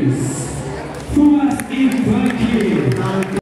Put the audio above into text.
peace.